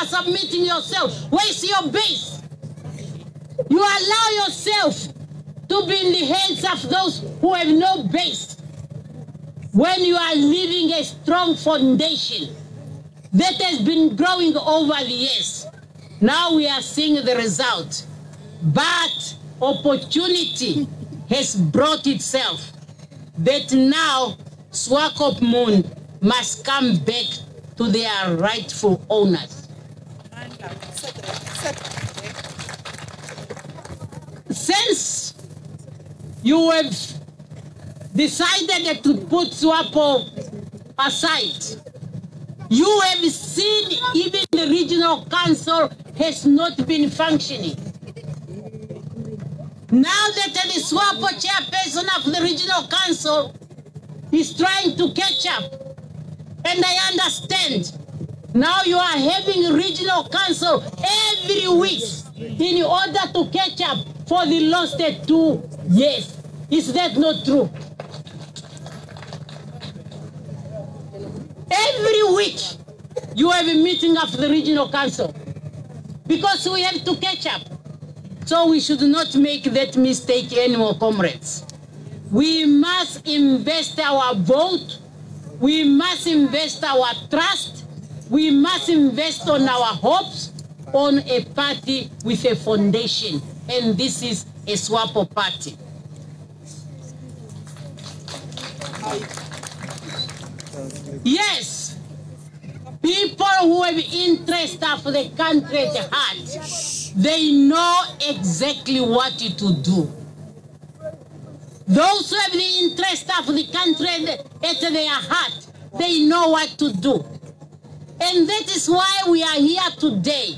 are submitting yourself. Where's your base? You allow yourself to be in the hands of those who have no base. When you are leaving a strong foundation that has been growing over the years, now we are seeing the result. But opportunity has brought itself that now Swakopmund must come back to their rightful owners. Since you have decided to put Swapo aside, you have seen even the regional council has not been functioning. Now that the Swapo chairperson of the regional council is trying to catch up, and I understand now you are having regional council every week in order to catch up for the lost two years. Is that not true? Every week you have a meeting of the regional council because we have to catch up. So we should not make that mistake anymore, comrades. We must invest our vote. We must invest our trust. We must invest on our hopes on a party with a foundation. And this is a SWAPO party. Yes, people who have interest of the country at heart, they know exactly what to do. Those who have the interest of the country at their heart, they know what to do. And that is why we are here today,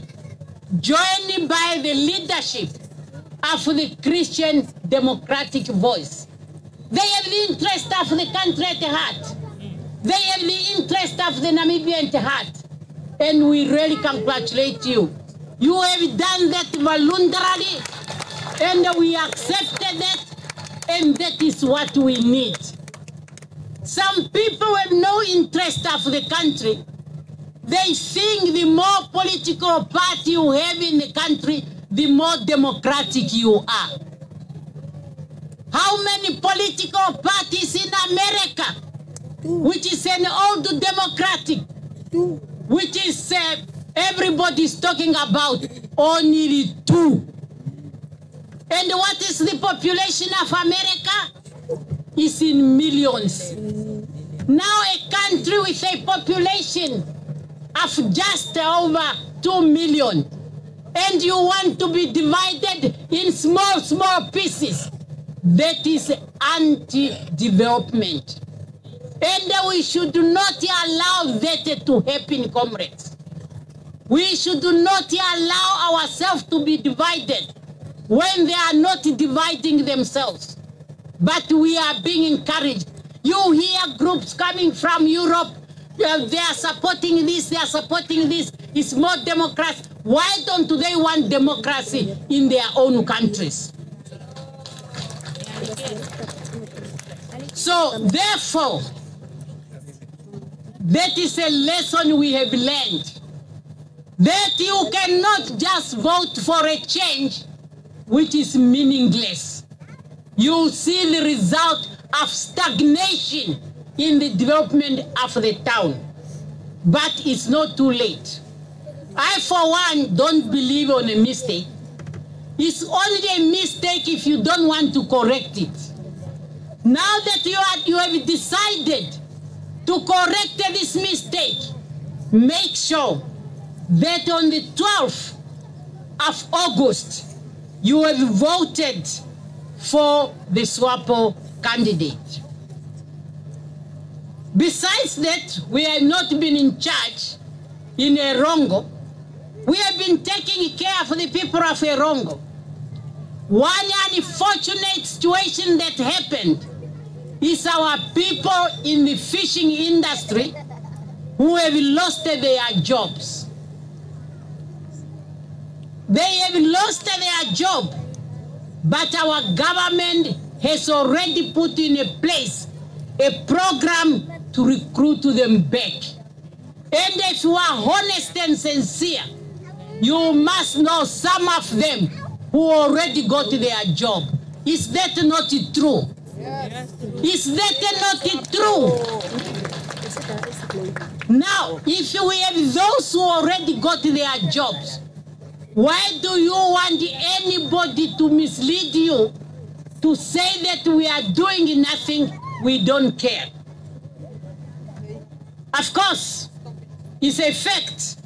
joined by the leadership of the Christian Democratic Voice. They have the interest of the country at heart. They have the interest of the Namibian at heart. And we really congratulate you. You have done that voluntarily, and we accepted that, and that is what we need. Some people have no interest of the country. They think the more political party you have in the country, the more democratic you are. How many political parties in America, which is an old democratic, which is uh, everybody's talking about, only two. And what is the population of America? It's in millions. Now a country with a population of just over 2 million and you want to be divided in small, small pieces. That is anti-development. And we should not allow that to happen, comrades. We should not allow ourselves to be divided when they are not dividing themselves. But we are being encouraged. You hear groups coming from Europe, they are supporting this, they are supporting this. It's more democracy. Why don't they want democracy in their own countries? So, therefore, that is a lesson we have learned. That you cannot just vote for a change which is meaningless. You see the result of stagnation in the development of the town. But it's not too late. I, for one, don't believe on a mistake. It's only a mistake if you don't want to correct it. Now that you, are, you have decided to correct this mistake, make sure that on the 12th of August, you have voted for the SWAPO candidate. Besides that, we have not been in charge in Erongo. We have been taking care of the people of Erongo. One unfortunate situation that happened is our people in the fishing industry who have lost their jobs. They have lost their job, but our government has already put in place a program to recruit them back. And if you are honest and sincere, you must know some of them who already got their job. Is that not true? Is that not true? Now, if we have those who already got their jobs, why do you want anybody to mislead you to say that we are doing nothing, we don't care? Of course, it's a fact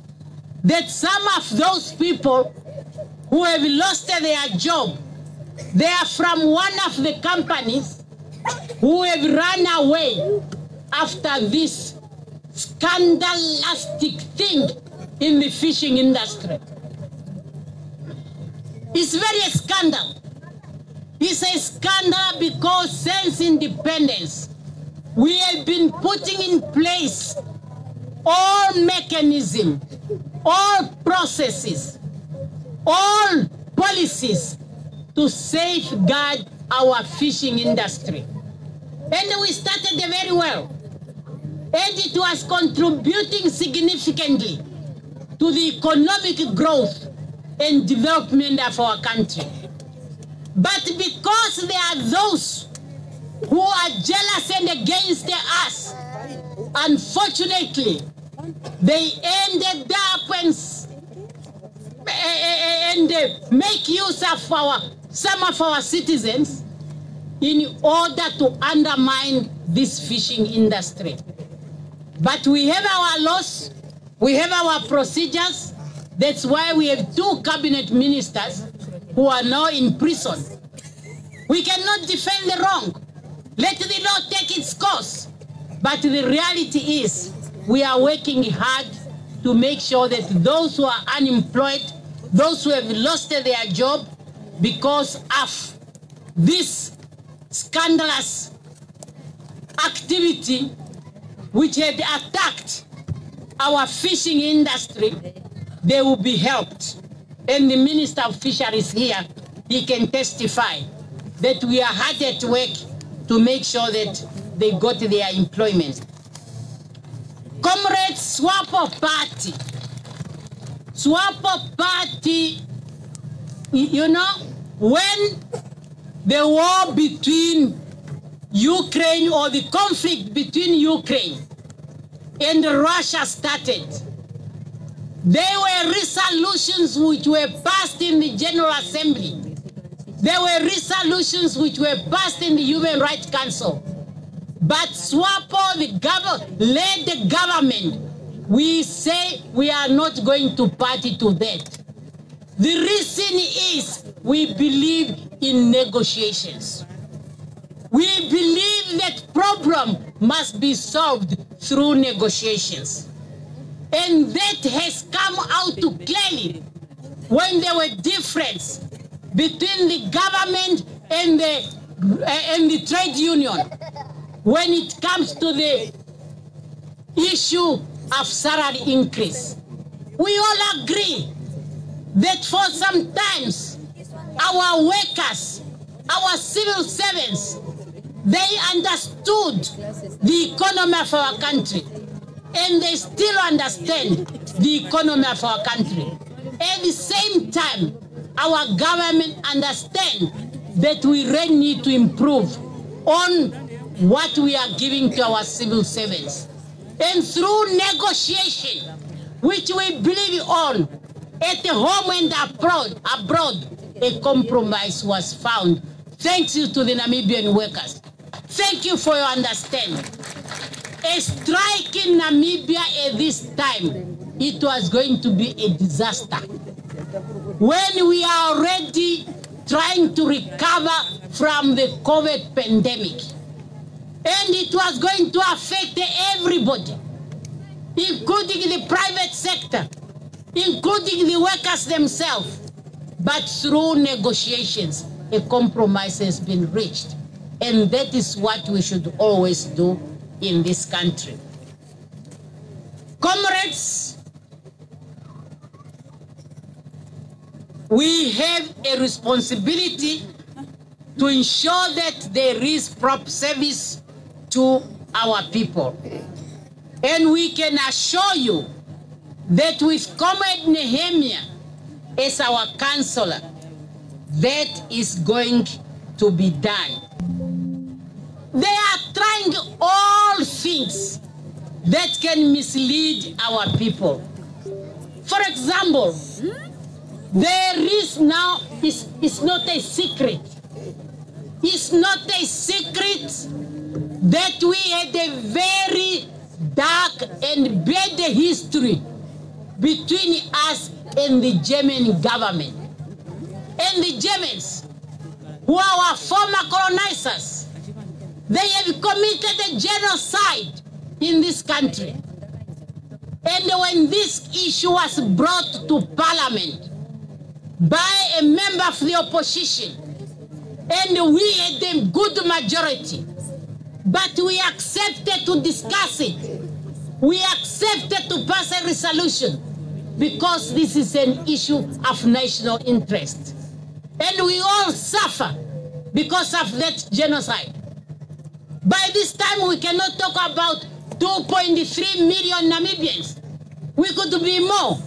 that some of those people who have lost their job, they are from one of the companies who have run away after this scandalistic thing in the fishing industry. It's very a scandal. It's a scandal because since independence, we have been putting in place all mechanism, all processes, all policies to safeguard our fishing industry. And we started very well. And it was contributing significantly to the economic growth and development of our country. But because there are those who are jealous and against us, unfortunately, they ended up and, eh, eh, eh, and make use of our, some of our citizens in order to undermine this fishing industry. But we have our laws, we have our procedures. That's why we have two cabinet ministers who are now in prison. We cannot defend the wrong. Let the law take its course. But the reality is, we are working hard to make sure that those who are unemployed, those who have lost their job because of this scandalous activity which had attacked our fishing industry, they will be helped. And the Minister of Fisheries here, he can testify that we are hard at work to make sure that they got their employment. Comrades, Swapo Party. Swapo Party, you know, when the war between Ukraine or the conflict between Ukraine and Russia started, there were resolutions which were passed in the General Assembly. There were resolutions which were passed in the Human Rights Council. But SWAPO, the government, led the government. We say we are not going to party to that. The reason is we believe in negotiations. We believe that problem must be solved through negotiations. And that has come out clearly when there were difference between the government and the, uh, and the trade union when it comes to the issue of salary increase. We all agree that for some times our workers, our civil servants, they understood the economy of our country and they still understand the economy of our country. At the same time, our government understand that we really need to improve on what we are giving to our civil servants. And through negotiation, which we believe on, at home and abroad, abroad, a compromise was found. Thank you to the Namibian workers. Thank you for your understanding. A strike in Namibia at this time, it was going to be a disaster. When we are already trying to recover from the COVID pandemic, and it was going to affect everybody, including the private sector, including the workers themselves. But through negotiations, a compromise has been reached. And that is what we should always do in this country. Comrades, we have a responsibility to ensure that there is proper service to our people. And we can assure you that with Comrade Nehemiah as our counselor, that is going to be done. They are trying all things that can mislead our people. For example, there is now, it's, it's not a secret. It's not a secret that we had a very dark and bad history between us and the German government. And the Germans, who are our former colonizers, they have committed a genocide in this country. And when this issue was brought to parliament by a member of the opposition, and we had a good majority, but we accepted to discuss it. We accepted to pass a resolution because this is an issue of national interest. And we all suffer because of that genocide. By this time, we cannot talk about 2.3 million Namibians. We could be more.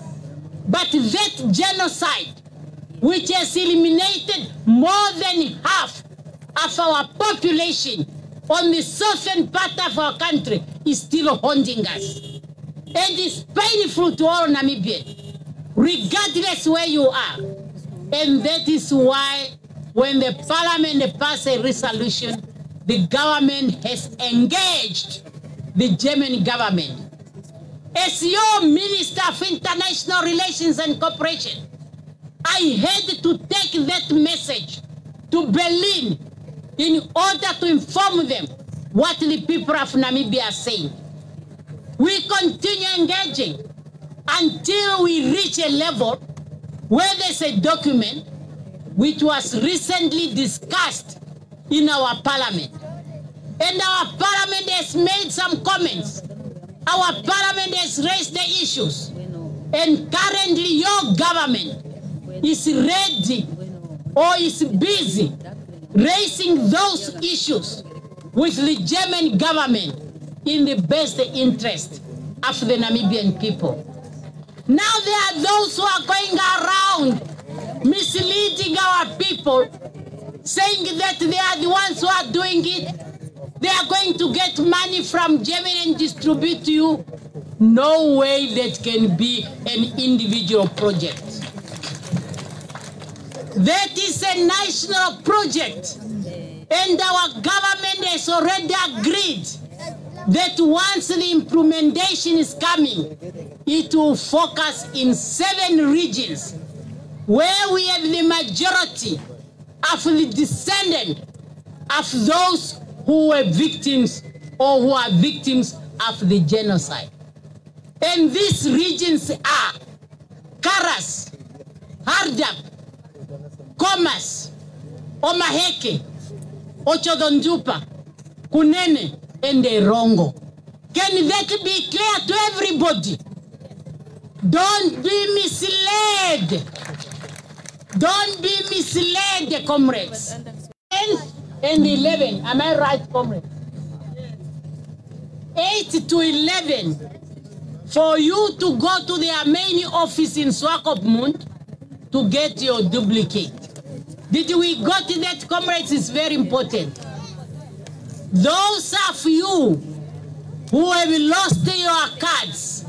But that genocide, which has eliminated more than half of our population on the southern part of our country, is still haunting us. And it's painful to all Namibians, regardless where you are. And that is why when the parliament passed a resolution, the government has engaged the German government. As your Minister of International Relations and Cooperation, I had to take that message to Berlin in order to inform them what the people of Namibia are saying. We continue engaging until we reach a level where there's a document which was recently discussed in our parliament. And our parliament has made some comments. Our parliament has raised the issues. And currently your government is ready or is busy raising those issues with the German government in the best interest of the Namibian people. Now there are those who are going around misleading our people, saying that they are the ones who are doing it. They are going to get money from Germany and distribute to you. No way that can be an individual project. That is a national project. And our government has already agreed that once the implementation is coming, it will focus in seven regions where we have the majority of the descendant of those who were victims or who are victims of the genocide. And these regions are Karas, Hardap, Khomas, Omaheke, Otjozondjupa, Kunene, and Erongo. Can that be clear to everybody? Don't be misled. Don't be misled, comrades. 10 and 11, am I right, comrades? 8 to 11, for you to go to their main office in Swakopmund to get your duplicate. Did we got that, comrades? It's very important. Those of you who have lost your cards,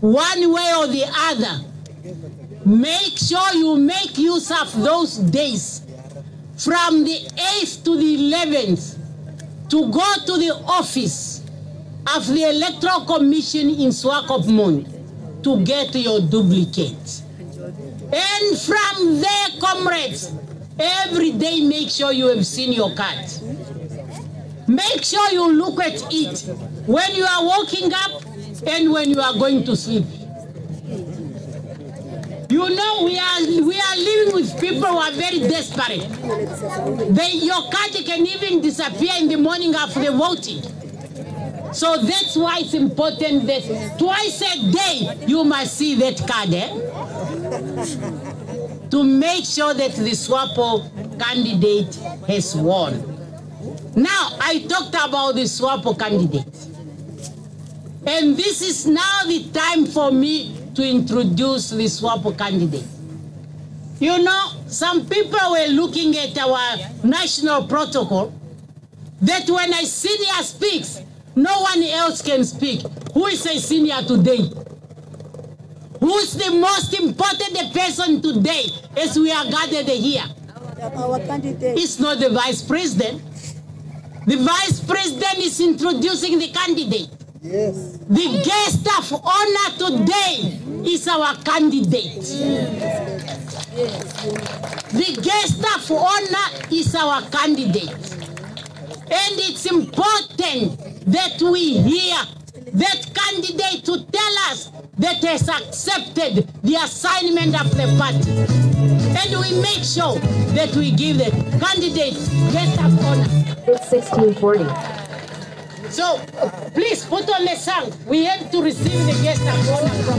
one way or the other, make sure you make use of those days from the 8th to the 11th to go to the office of the Electoral Commission in Swakopmund to get your duplicate. And from there, comrades, every day make sure you have seen your card. Make sure you look at it when you are waking up and when you are going to sleep. You know, we are we are living with people who are very desperate. They, your card can even disappear in the morning after the voting. So that's why it's important that twice a day you must see that card eh? To make sure that the SWAPO candidate has won. Now, I talked about the SWAPO candidate. And this is now the time for me to introduce the SWAPO candidate. You know, some people were looking at our national protocol that when a senior speaks, no one else can speak. Who is a senior today? Who's the most important person today as we are gathered here? Our candidate. It's not the vice president. The vice president is introducing the candidate. Yes. The guest of honor today is our candidate. The guest of honor is our candidate. And it's important that we hear that candidate to tell us that has accepted the assignment of the party. And we make sure that we give the candidate guest of honor. It's 1640. So please put on the song. We have to receive the guest of honor from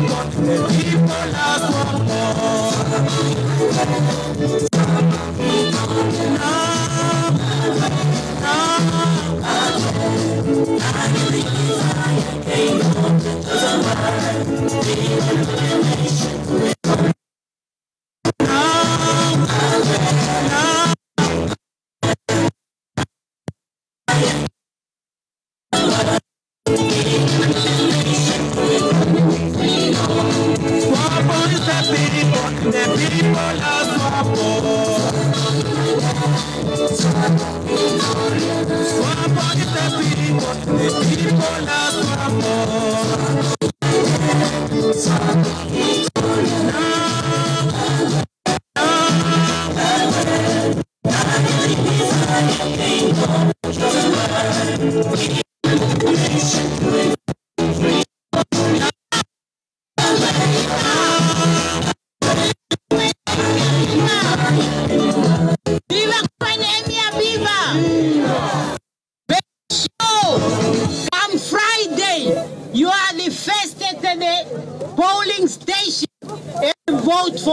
Viva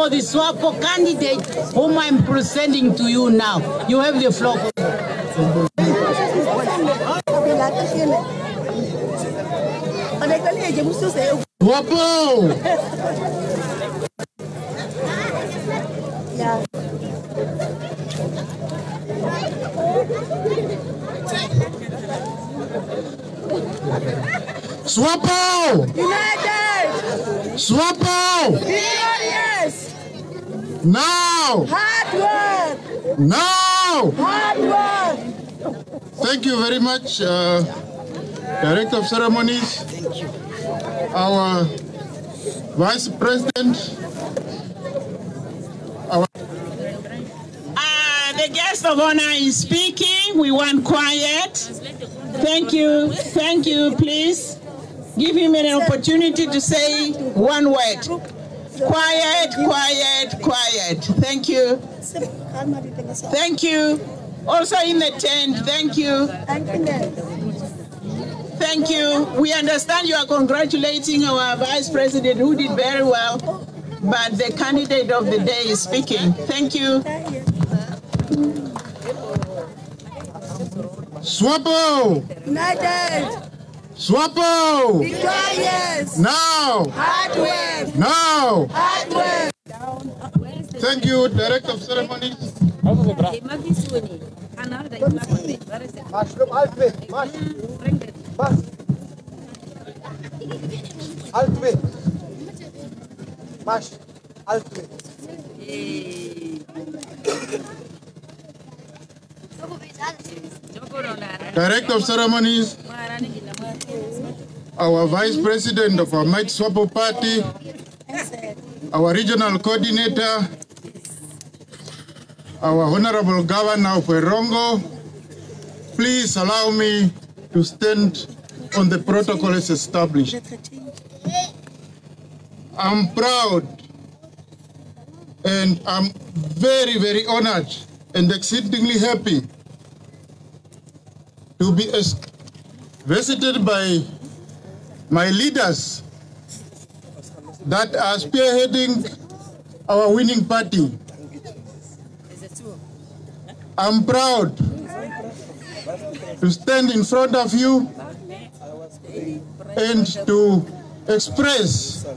for the SWAPO candidate whom I'm presenting to you now. You have the floor. Kabila ka shele. Anekale je mususe. Wapo! Ya. Swapo! United. Swapo! Yes. Now! Hard work. Now! Hard work. Thank you very much, uh, Director of Ceremonies. Thank you. Our Vice President. Our Uh, the guest of honor is speaking. We want quiet. Thank you. Thank you, please. Give him an opportunity to say one word. Quiet, quiet, quiet. Thank you. Kalma di tengah sa. Thank you. Also in the tent, thank you. Thank you. Thank you. We understand you are congratulating our vice president who did very well, but the candidate of the day is speaking. Thank you. Swapo! United. Swapo! Victorious. Now! Hard work. Now! Hard work. Thank you, Director of Ceremonies. Maşrum Alp Bey, maş. Bas. Alp Bey. Maş. Alp Bey. Director of Ceremonies. Our Vice President of our Might Swapo Party. Our Regional Coordinator. our Honorable Governor of Erongo, please allow me to stand on the protocol as established. I'm proud and I'm very, very honored and exceedingly happy to be visited by my leaders that are spearheading our winning party. I'm proud to stand in front of you and to express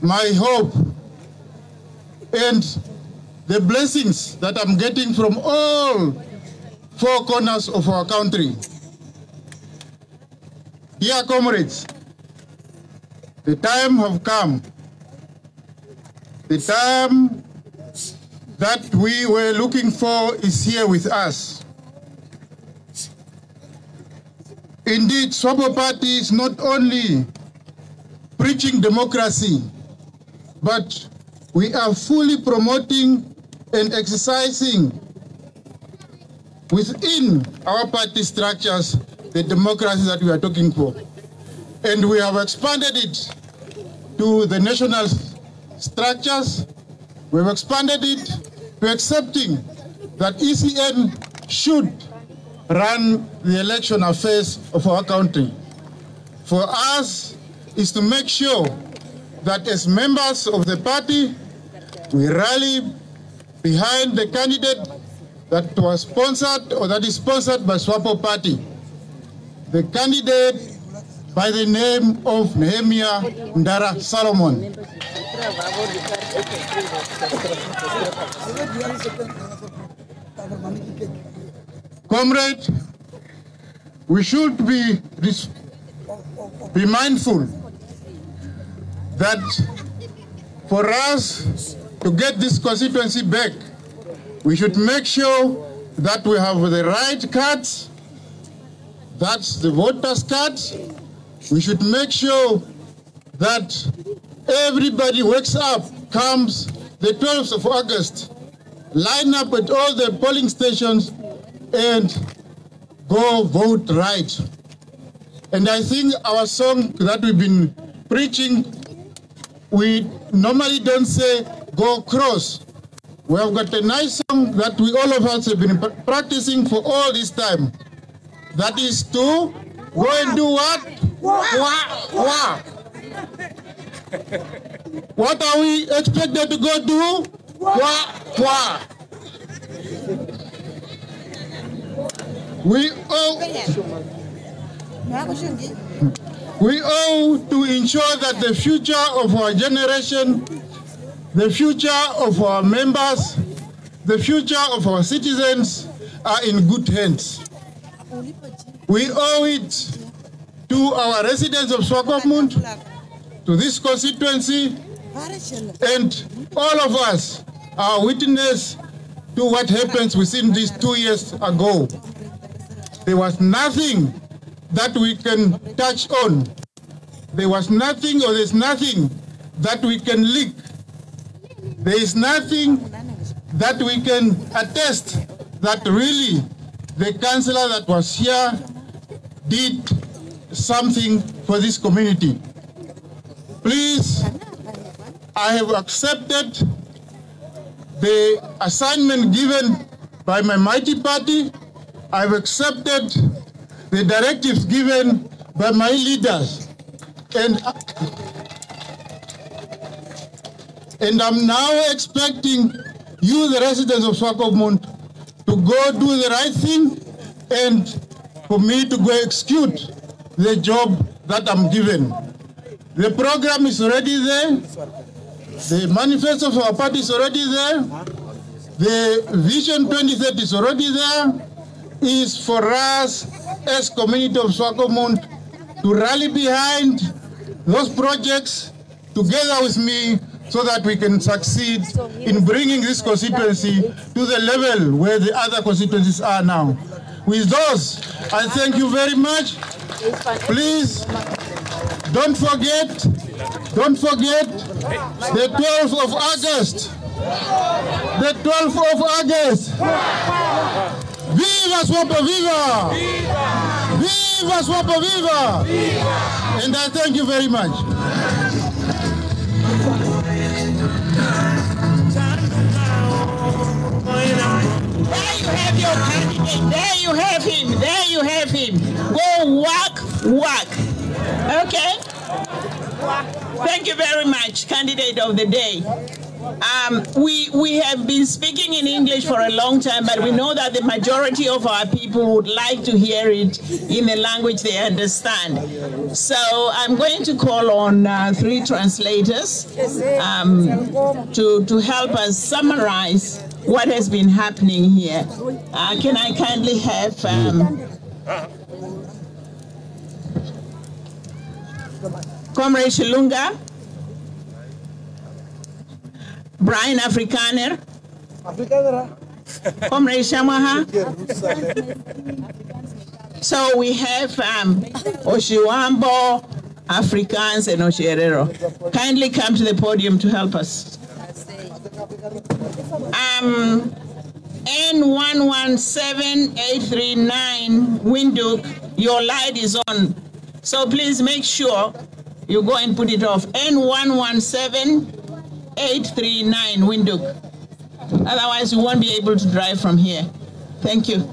my hope and the blessings that I'm getting from all four corners of our country. Dear comrades, the time have come. The time that we were looking for is here with us. Indeed, Swapo Party is not only preaching democracy, but we are fully promoting and exercising within our party structures the democracy that we are talking for. And we have expanded it to the national structures. We have expanded it to accepting that ECN should run the election affairs of our country. For us is to make sure that as members of the party, we rally behind the candidate that was sponsored or that is sponsored by Swapo Party. The candidate by the name of Nehemiah Ndara Solomon. Comrade, we should be, be mindful that for us to get this constituency back, we should make sure that we have the right cards, that's the voters' cards. We should make sure that everybody wakes up, comes the 12th of August, line up at all the polling stations and go vote right. And I think our song that we've been preaching, we normally don't say go cross. We have got a nice song that we all of us have been practicing for all this time. That is to go and do what? Walk. Walk. What are we expected to go do? Walk. Walk. We owe, we owe to ensure that the future of our generation, the future of our members, the future of our citizens are in good hands. We owe it to our residents of Swakopmund, to this constituency, and all of us are witness to what happens within these two years ago. There was nothing that we can touch on. There was nothing or there's nothing that we can leak. There is nothing that we can attest that really the councillor that was here did something for this community. Please, I have accepted the assignment given by my mighty party. I've accepted the directives given by my leaders. And, and I'm now expecting you, the residents of Swakopmund, to go do the right thing and for me to go execute the job that I'm given. The program is already there. The manifesto of our party is already there. The Vision 2030 is already there. Is for us as community of Swakopmund to rally behind those projects together with me so that we can succeed in bringing this constituency to the level where the other constituencies are now. With those, I thank you very much. Please don't forget, don't forget the 12th of August The 12th of August. Viva Swapo Viva! Viva Viva! And I thank you very much. Your candidate. There you have him. There you have him. Go work, work. Okay? Thank you very much, candidate of the day. Um, we, we have been speaking in English for a long time, but we know that the majority of our people would like to hear it in the language they understand. So I'm going to call on uh, three translators um, to, to help us summarize what has been happening here. Uh, can I kindly have um, Comrade Shilunga? Brian Afrikaner. Comrade Shamaha. So we have um, Oshiwambo, Afrikaans, and Otjiherero. Kindly come to the podium to help us. Um, N117839 Windhoek, your light is on. So please make sure you go and put it off. N117839 Windhoek. Otherwise, you won't be able to drive from here. Thank you.